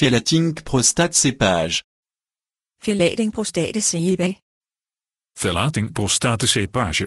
Verlating prostaatcepage. Verlating prostatecepage. Verlating prostatencepage.